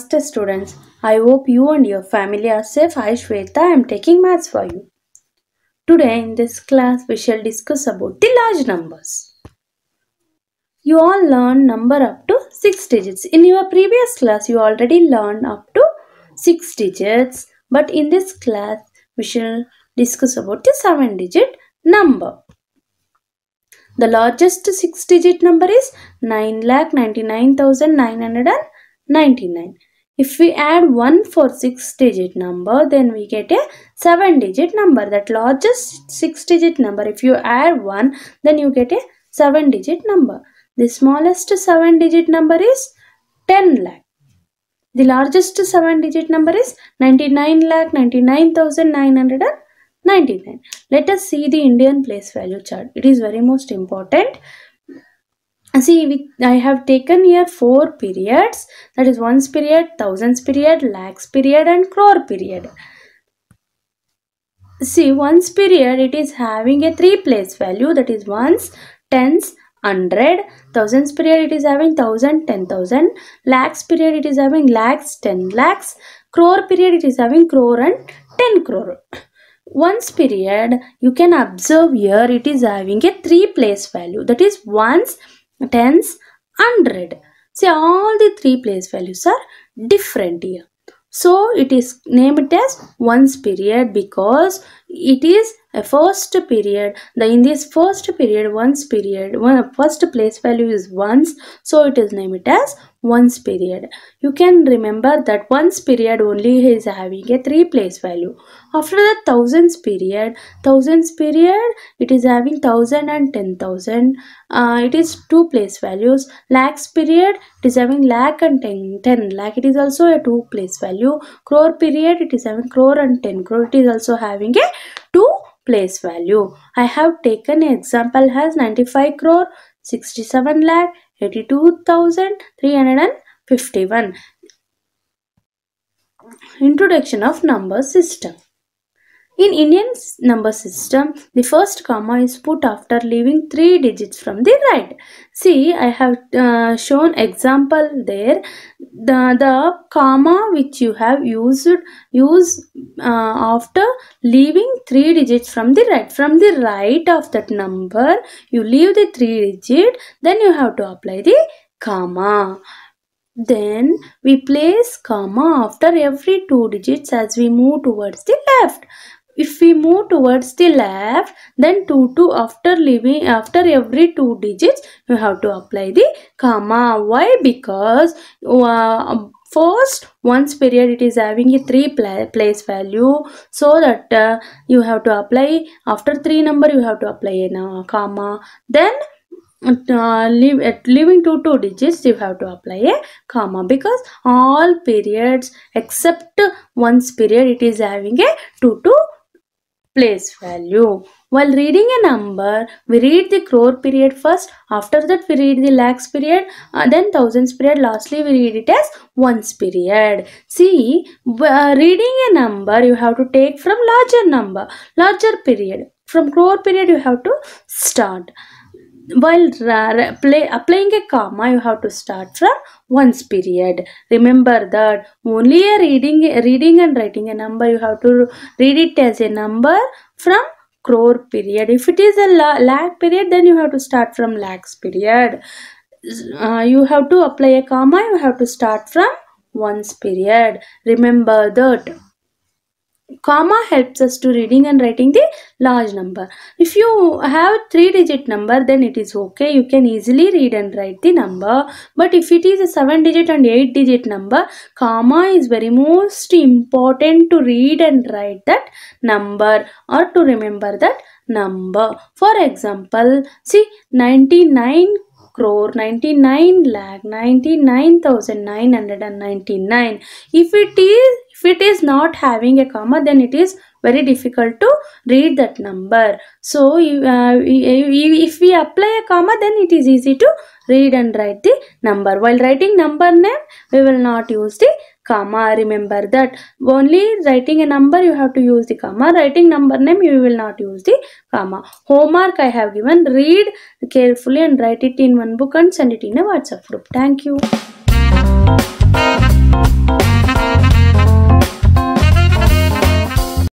Namaste students. I hope you and your family are safe. Hi Shwetha, I am taking maths for you. Today in this class we shall discuss about the large numbers. You all learned number up to 6 digits. In your previous class you already learned up to 6 digits but in this class we shall discuss about the 7 digit number. The largest 6 digit number is 9,99,999. If we add 1 for 6 digit number then we get a 7 digit number. That largest 6 digit number if you add 1 then you get a 7 digit number. The smallest 7 digit number is 10 lakh. The largest 7 digit number is 99 lakh 99,999. Let us see the Indian place value chart. It is very most important. See, we, I have taken here four periods. That is ones period, thousands period, lakhs period and crore period. See, ones period it is having a three place value that is ones, tens, hundred. Thousands period it is having thousand, ten thousand. Lakhs period it is having lakhs, ten lakhs. Crore period it is having crore and ten crore ones period you can observe here it is having a three place value that is ones tens hundred. See all the three place values are different here. So it is named as ones period because it is a first period the in this first period ones period one first place value is ones so it is named as ones period. You can remember that ones period only is having a three place value. After the thousands period thousands period it is having thousand and ten thousand. Uh, it is two place values. Lakhs period it is having lakh and ten, 10 lakh. It is also a two place value. Crore period it is having crore and 10 crore. It is also having a two place value. I have taken example as 95 crore, 67 lakh, 82,351. Introduction of number system. In Indian number system, the first comma is put after leaving three digits from the right. See, I have uh, shown example there. The, the comma which you have used use uh, after leaving three digits from the right. From the right of that number, you leave the three digit, then you have to apply the comma. Then we place comma after every two digits as we move towards the left if we move towards the left then 2 to after leaving after every two digits you have to apply the comma why because uh, first ones period it is having a three place value. So that uh, you have to apply after three number you have to apply a comma. Then uh, leave leaving two two digits you have to apply a comma because all periods except ones period it is having a two to place value. While reading a number, we read the crore period first. After that, we read the lakhs period, uh, then thousands period. Lastly, we read it as ones period. See, uh, reading a number, you have to take from larger number, larger period. From crore period, you have to start while play, applying a comma you have to start from ones period. Remember that only a reading reading and writing a number you have to read it as a number from crore period. If it is a lakh period then you have to start from lakhs period. Uh, you have to apply a comma you have to start from ones period. Remember that comma helps us to reading and writing the large number. If you have three digit number then it is okay. You can easily read and write the number. But if it is a seven digit and eight digit number comma is very most important to read and write that number or to remember that number. For example see 99 crore 99 lakh 99999 if it is if it is not having a comma then it is very difficult to read that number. So uh, if we apply a comma then it is easy to read and write the number. While writing number name we will not use the comma. Remember that only writing a number you have to use the comma. Writing number name you will not use the comma. Homework i have given read carefully and write it in one book and send it in a whatsapp group. Thank you